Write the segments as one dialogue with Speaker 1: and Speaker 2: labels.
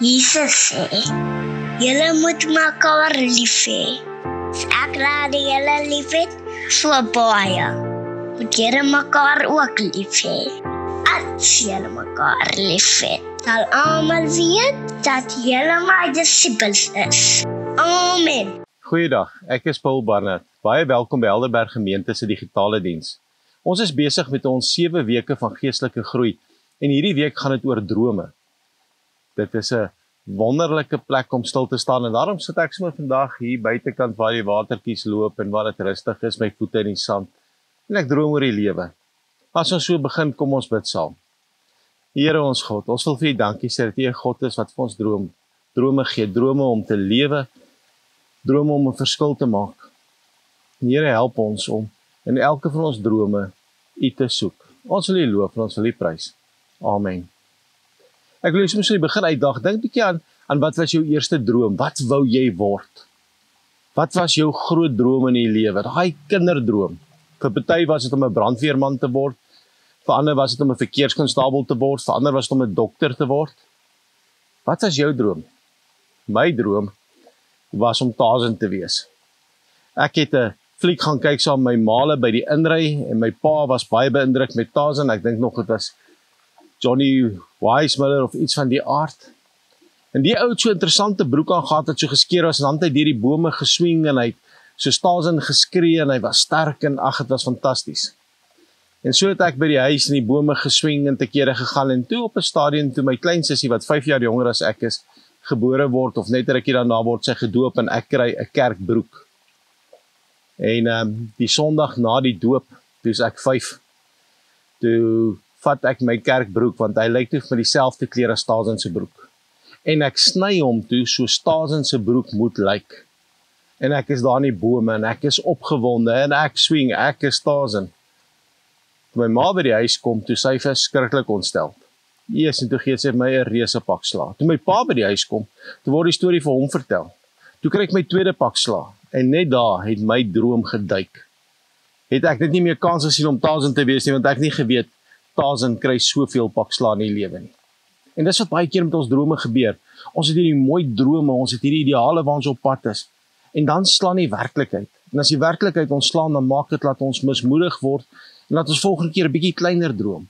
Speaker 1: Jesus sê: "Julle moet mekaar lief hê." Ek raai julle liefhet so baie. Moet julle mekaar ook lief hê. As julle mekaar liefhet, sal almal weet dat julle my disippels is. Amen.
Speaker 2: Goeiedag, ek is Paul Barnard. Baie welkom by Helderberg Gemeente se digitale diens. Ons is besig met ons 7 weke van geestelike groei en hierdie week gaan dit oor drome. Dit is 'n wonderlike plek om stil te staan en daarom sit ek sommer vandag hier buitekant waar die watertjies loop en waar dit rustig is, my voete in die sand. En ek droom oor die lewe. As ons so begin, kom ons bid saam. Here ons God, ons wil vir U dankie sê dat U 'n God is wat vir ons droom, drome gee, drome om te lewe, drome om 'n verskil te maak. En Here help ons om in elke van ons drome U te soek. Ons wil U loof en ons wil U prys. Amen. Ek wil soms net begin uitdag. Dink 'n bietjie aan aan wat was jou eerste droom? Wat wou jy word? Wat was jou groot droom in die lewe? Daai kinderdroom. Vir party was dit om 'n brandweerman te word. Vir ander was dit om 'n verkeerskonstabel te word. Vir ander was dit om 'n dokter te word. Wat was jou droom? My droom was om Tarzan te wees. Ek het 'n fliek gaan kyk saam met my maale by die inry en my pa was baie beïndruk met Tarzan. Ek dink nog dit was Johnny Weissmuller of iets van die aard. En die ou het so interessante broek aan gehad wat so geskeur was en dan het hy deur die bome geswing en hy so Tarzan geskree en hy was sterk en ag dit was fantasties. En so het ek by die huis in die bome geswing en te kere gegaan en toe op 'n stadium toe my klein sussie wat 5 jaar jonger as ek is gebore word of net 'n rukkie daarna word sy gedoop en ek kry 'n kerkbroek. En ehm um, die Sondag na die doop, toe's ek 5, toe vat ek my kerkbroek want hy lyk toe vir dieselfde kleur as Stasen se broek. En ek sny hom toe so Stasen se broek moet lyk. En ek is daar in die bome en ek is opgewonde en ek swing, ek is Stasen. Toe my ma by die huis kom, toe sy verskriklik ontstel. Eers en toe gee sy my 'n reuse pak sla. Toe my pa by die huis kom, toe word die storie vir hom vertel. Toe kry ek my tweede pak sla en net daar het my droom geduik. Het ek dit nie meer kans gesien om Tarzan te wees nie want ek het nie geweet Tarzan kry soveel pakslaan in die lewe nie. En dis wat baie keer met ons drome gebeur. Ons het hierdie mooi drome, ons het hierdie ideale waar ons op pad is. En dan slaan die werklikheid. En as die werklikheid ons slaan, dan maak dit dat ons mismoedig word en dat ons volgende keer 'n bietjie kleiner droom.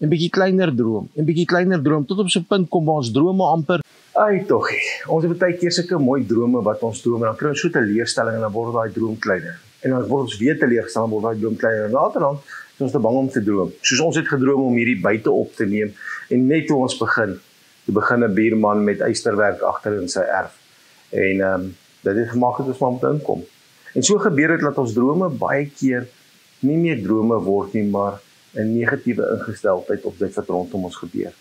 Speaker 2: 'n bietjie kleiner droom, 'n bietjie kleiner droom tot op so 'n punt kom waar ons drome amper ai tog. Ons het baie keer sulke mooi drome wat ons droom en dan kry ons so 'n teleurstelling en dan word daai droom kleiner. En dan word ons weer teleurgestel en word daai droom kleiner. En later dan is ons te bang om te droom. Soos ons het gedroom om hierdie buite op te neem en net toe ons begin, toe begin 'n buurman met eysterwerk agter in sy erf. En ehm um, dit het gemaak dat ons maar moet inkom. En so gebeur dit dat ons drome baie keer nie meer drome word nie, maar 'n negatiewe ingesteldheid op dit wat rondom ons gebeur.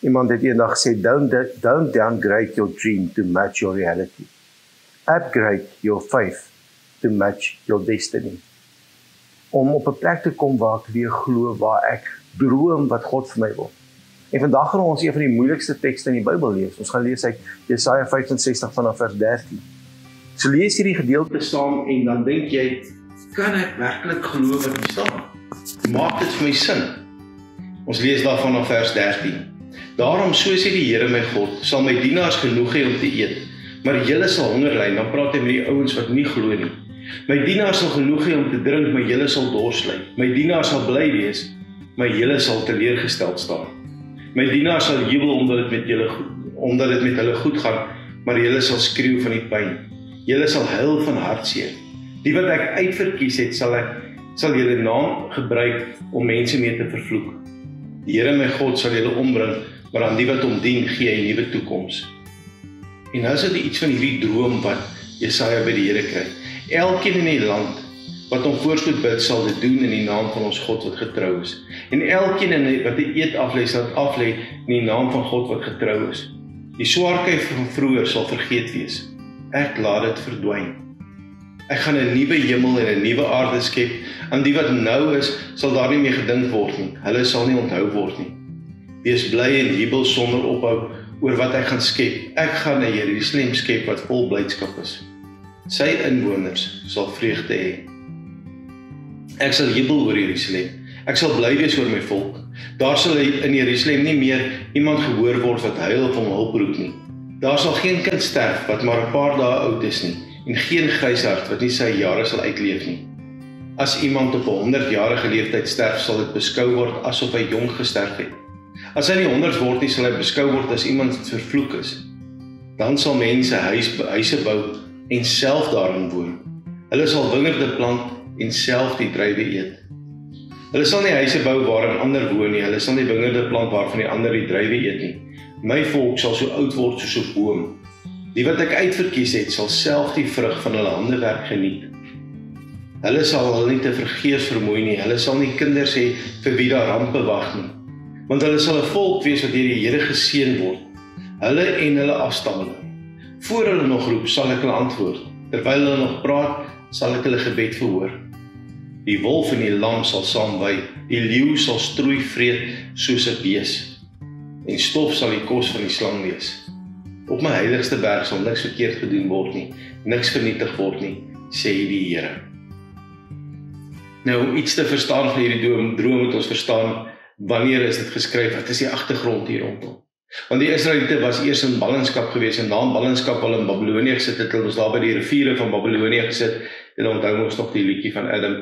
Speaker 2: Iemand het eendag gesê don't don't downgrade your dream to match your reality. Upgrade your faith to match your destiny om op 'n plek te kom waar ek weer glo waar ek droom wat God vir my wil. En vandag gaan ons een van die moeilikste tekste in die Bybel lees. Ons gaan lees uit Jesaja 65 vanaf vers 13. So lees hierdie gedeelte saam en dan dink jy, kan ek werklik glo wat hier staan? Maak dit vir my sin. Ons lees daarvan af vers 13. Daarom so sê die Here my God, sal my dienaars genoeg hê om te eet, maar julle sal honger ly. Dan praat hy met die ouens wat nie glo nie. My dienaar sal genoeg hê om te drink, maar julle sal dors ly. My dienaar sal bly wees, maar julle sal teleurgestel staan. My dienaar sal jubel omdat dit met julle omdat dit met hulle goed gaan, maar julle sal skreeu van die pyn. Julle sal huil van hartseer. Die wat ek uitverkies het, sal ek sal julle naam gebruik om mense mee te vervloek. Die Here my God sal julle ombring, maar aan die wat hom dien, gee hy 'n nuwe toekoms. En nou is dit iets van hierdie droom wat Jesaja by die Here kry. Elkeen in die land wat hom voorspoed bid sal dit doen in die naam van ons God wat getrou is. En elkeen in wat 'n eed aflê sal aflê in die naam van God wat getrou is. Die swaarkheid van vroeër sal vergeet wees. Ek laat dit verdwyn. Ek gaan 'n nuwe hemel en 'n nuwe aarde skep. Aan die wat nou is, sal daar nie meer gedink word nie. Hulle sal nie onthou word nie. Wees bly en jubel sonder ophou oor wat ek gaan skep. Ek gaan 'n Jerusalem skep wat vol blydskap is sy inwoners sal vreugde hê. Ek sal jubel oor Jerusalem. Ek sal bly wees oor my volk. Daar sal in Jerusalem nie meer iemand gehoor word wat huil of om hulp roep nie. Daar sal geen kind sterf wat maar 'n paar dae oud is nie en geen gryshart wat nie sy jare sal uitleef nie. As iemand op 'n 100 jarige leeftyd sterf, sal dit beskou word asof hy jonk gesterf het. As hy nie 100 word nie, sal hy beskou word as iemand wat vervloek is. Dan sal mense huis huise bou en self daarin woon. Hulle sal wingerde plant en self die druiwe eet. Hulle sal nie huise bou waarin ander woon nie. Hulle sal nie wingerde plant waarvan die ander die druiwe eet nie. My volk sal so oud word soos 'n boom. Die wat ek uitverkies het, sal self die vrug van hulle handewerk geniet. Hulle sal hulle nie te vergeefs vermoei nie. Hulle sal nie kinders hê vir wie daar rampe wag nie. Want hulle sal 'n volk wees wat deur die Here geseën word. Hulle en hulle afstammelinge. Voor hulle nog roep, sal ek hulle antwoord. Terwyl hulle nog praat, sal ek hulle gebed verhoor. Die wolf en die lam sal saamwy, die leeu sal strooi vreet soos 'n bees. En stof sal die kos van die slang wees. Op my heiligste berg sal niks verkeerd gedoen word nie, niks vernietig word nie, sê die Here. Nou om iets te verstaan van hierdie droom, droom moet ons verstaan wanneer is dit geskryf? Wat is die agtergrond hier rondom? Want die Israeliete was eers in ballingskap gewees en na ballingskap hulle in Babilonie gesit het, hulle was daar by die riviere van Babilonie gesit en onthou ons nog die liedjie van Adam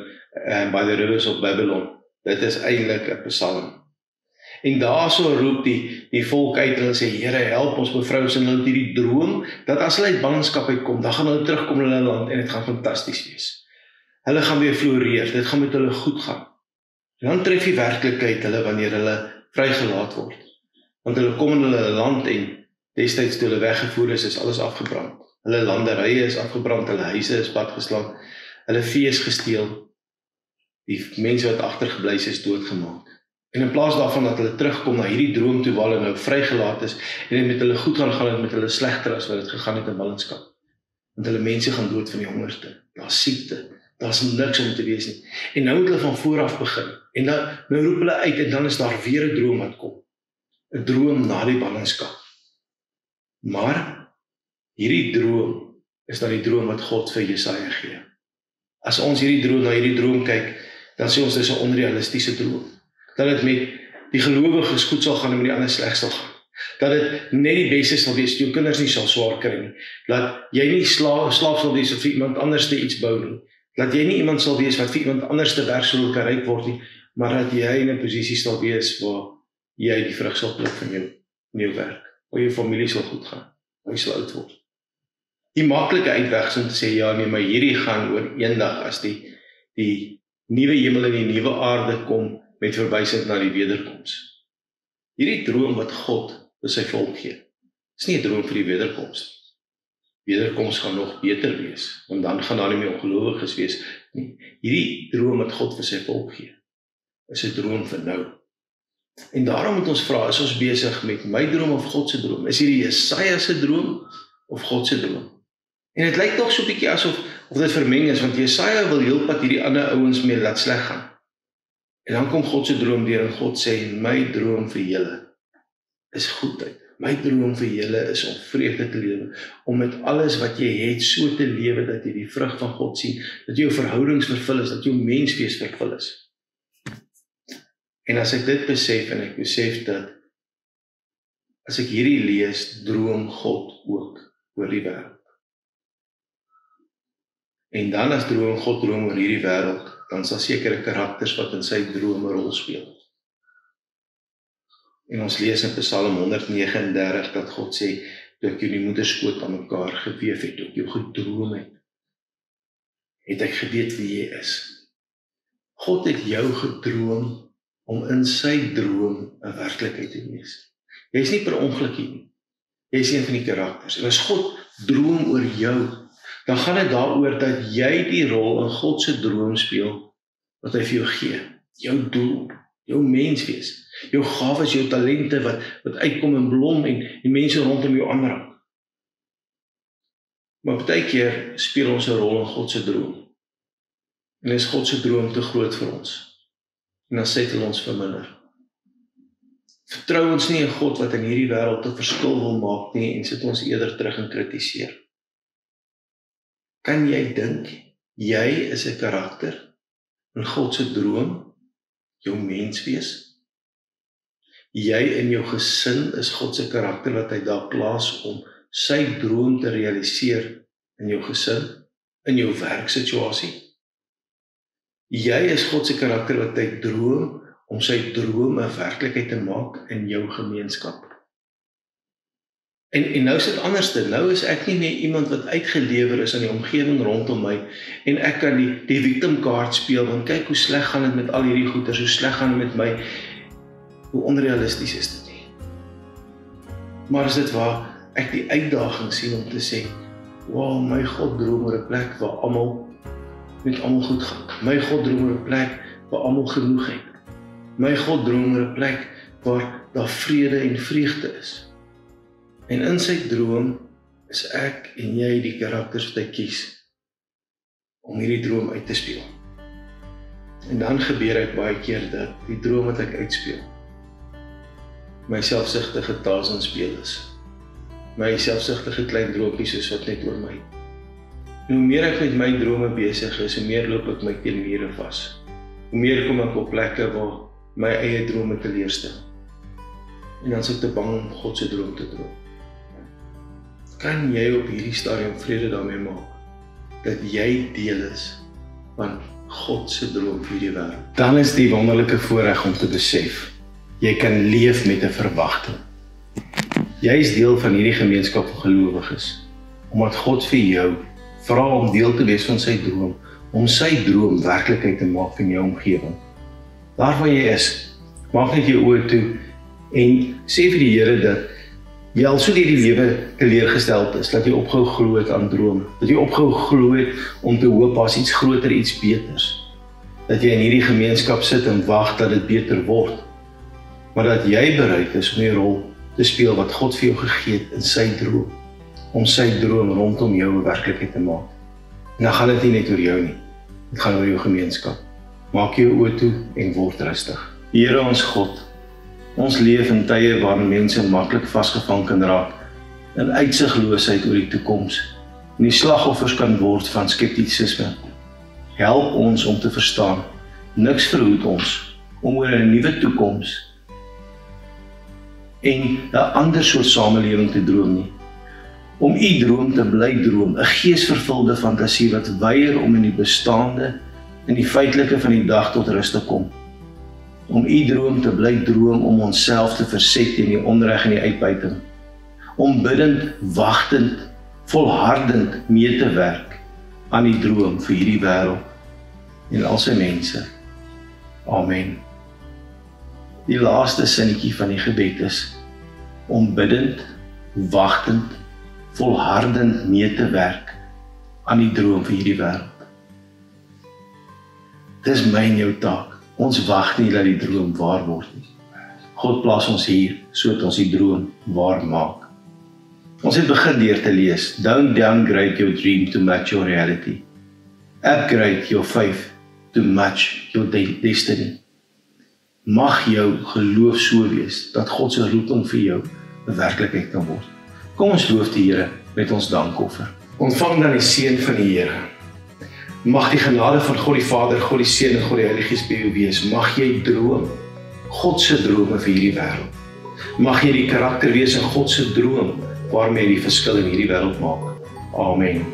Speaker 2: and by the rivers of Babylon. Dit is eintlik 'n psalm. En daarso roep die die volk uit en hulle sê Here help ons mevrou se nou hierdie droom dat as hulle uit ballingskap uitkom, dan gaan hulle terugkom in hulle land en dit gaan fantasties wees. Hulle gaan weer floreer, dit gaan met hulle goed gaan. En dan tref die werklikheid hulle wanneer hulle vrygelaat word want hulle kom in hulle land en destyds toe hulle weggevoer is, is alles afgebrand. Hulle landerye is afgebrand, hulle huise is padgeslaan, hulle vee is gesteel. Die mense wat agtergebly is, is doodgemaak. En in plaas daarvan dat hulle terugkom na hierdie droom toe waar hulle nou vrygelaat is en met hulle goed gaan gaan en met hulle slegter as wat dit gegaan het in ballingskap. Want hulle mense gaan dood van die hongerte. Daar's siekte. Daar's niks om te wees nie. En nou moet hulle van voor af begin. En dan nou roep hulle uit en dan is daar weer 'n droom wat kom. 'n droom na die ballingskap. Maar hierdie droom is dan die droom wat God vir Jesaja gee. As ons hierdie droom na hierdie droom kyk, dan sê ons dis 'n onrealistiese droom. Dat dit met die gelowiges goed sal gaan en met die ander sleg sal gaan. Dat dit net die beste sal wees, jou kinders nie sal swaar kry nie. Dat jy nie slaaf slaaf sal wees of vir iemand anders te iets bou nie. Dat jy nie iemand sal wees wat vir iemand anders te werk sou kan ryk word nie, maar dat jy in 'n posisie sal wees waar jy die vrug sal pluk van jou nuwe werk. Waar jou familie sal goed gaan. Jy sal oud word. Die maklike uitweg is om te sê ja nee, maar hierdie gaan oor eendag as die die nuwe hemel en die nuwe aarde kom met verwysing na die wederkoms. Hierdie droom wat God vir sy volk gee. Is nie 'n droom vir die wederkoms nie. Wederkoms gaan nog beter wees, want dan gaan daar nie meer ongelowiges wees nie. Hierdie droom wat God vir sy volk gee, is 'n droom vir nou. En daarom moet ons vra, is ons besig met my droom of God se droom? Is hierdie Jesaja se droom of God se droom? En dit lyk tog so 'n bietjie asof of dit vermeng is want Jesaja wil heelpad hierdie ander ouens mee laat sleg gaan. En dan kom God se droom deur en God sê my droom vir julle is goedheid. My droom vir julle is om vrede te lewe, om met alles wat jy het so te lewe dat jy die vrug van God sien, dat jou verhoudings vervul is, dat jou menswees vervul is. En as ek dit besef en ek besef dat as ek hierdie lees, droom God ook oor die wêreld. En dan as droom God droom oor hierdie wêreld, dan sal sekere karakters wat in sy drome rol speel. En ons lees in Psalm 139 dat God sê toe ek jou in die moeder skoot aan mekaar gewewe het, toe ek jou gedroom het, het ek geweet wie jy is. God het jou gedroom om in sy droom 'n werklikheid te wees. Jy's nie per ongeluk hier nie. Jy's een van die karakters. En as God droom oor jou, dan gaan dit daaroor dat jy die rol in God se droom speel wat hy vir jou gee. Jou doel, jou menswees, jou gawes, jou talente wat wat uitkom en blom en die mense rondom jou aanraak. Maar baie keer speel ons 'n rol in God se droom. En is God se droom te groot vir ons? En dan settel ons verminder. Vertrou ons nie in God wat in hierdie wêreld 'n verskil wil maak nie en sit ons eerder terug en kritiseer. Kan jy dink jy is 'n karakter in God se droom, jou mens wees? Jy in jou gesin is God se karakter wat hy daar plaas om sy droom te realiseer in jou gesin, in jou werksituasie. Jy is God se karakter wat hy droom om sy drome werklikheid te maak in jou gemeenskap. En en nou is dit anderste. Nou is ek nie meer iemand wat uitgelewer is aan die omgewing rondom my en ek kan die die victim kaart speel want kyk hoe sleg gaan dit met al hierdie goeters, hoe sleg gaan dit met my. Hoe onrealisties is dit nie. Maar is dit waar ek die uitdaging sien om te sê, "Wow, my God droom oor 'n plek waar almal met almal goed gaan. My God droom oor 'n plek waar almal genoeg het. My God droom oor 'n plek waar daar vrede en vreugde is." En in sy droom is ek en jy die karakters wat hy kies om hierdie droom uit te speel. En dan gebeur dit baie keer dat die droom wat ek uitspeel my selfsugtige taas speel is. My selfsugtige klein droopies is wat net oor my. En hoe meer ek met my drome besig is, hoe meer loop ek my teen mure vas. Hoe meer kom ek op plekke waar my eie drome teleurstel. En dan sit ek te bang om God se droom te droom kan jy op hierdie stadium vrede daarmee maak dat jy deel is van God se droom vir die wêreld. Dan is die wonderlike voorreg om te besef jy kan leef met 'n verwagting. Jy is deel van hierdie gemeenskap van gelowiges omdat God vir jou vra om deel te wees van sy droom, om sy droom werklikheid te maak in jou omgewing. Daar waar jy is, maak net jou oë toe en sê vir die Here dat jy al so deur die lewe teleurgestel is dat jy opgehou glo het aan droom, dat jy opgehou glo het om te hoop daar's iets groter, iets beters. Dat jy in hierdie gemeenskap sit en wag dat dit beter word. Maar dat jy bereid is om 'n rol te speel wat God vir jou gegee het in sy droom, om sy droom rondom jou 'n werklikheid te maak. En dan gaan dit nie net oor jou nie. Dit gaan oor jou gemeenskap. Maak jou oë toe en word rustig. Here ons God, Ons leef in tye waar mense maklik vasgevang kan raak in uitsigloosheid oor die toekoms en die slagoffers kan word van skeptisisme. Help ons om te verstaan niks verhoed ons om oor 'n nuwe toekoms en 'n ander soort samelewing te droom nie. Om u droom te bly droom, 'n geesvervulde fantasie wat weier om in die bestaande en die feitelike van die dag tot rus te kom. Om u droom te bly droom om onsself te verset teen die onreg en die uitbuiting. Om bidend wagtend volhardend mee te werk aan die droom vir hierdie wêreld en al sy mense. Amen. Die laaste sinnetjie van die gebed is om bidend wagtend volhardend mee te werk aan die droom vir hierdie wêreld dis my en jou taak Ons wag nie dat die droom waar word nie. God plaas ons hier sodat ons die droom waar maak. Ons het begin deur te lees, don't downgrade your dream to match your reality. Upgrade your faith to match your destiny. Mag jou geloof so wees dat God se roeping vir jou 'n werklikheid kan word. Kom ons loof die Here met ons dankoffer. Ontvang dan die seën van die Here. Mag die genade van God die Vader, God die Seun en God die Heilige Gees by jou wees. Mag jy droom God se drome vir hierdie wêreld. Mag jy die karakter wees in God se droom waarmee jy die verskil in hierdie wêreld maak. Amen.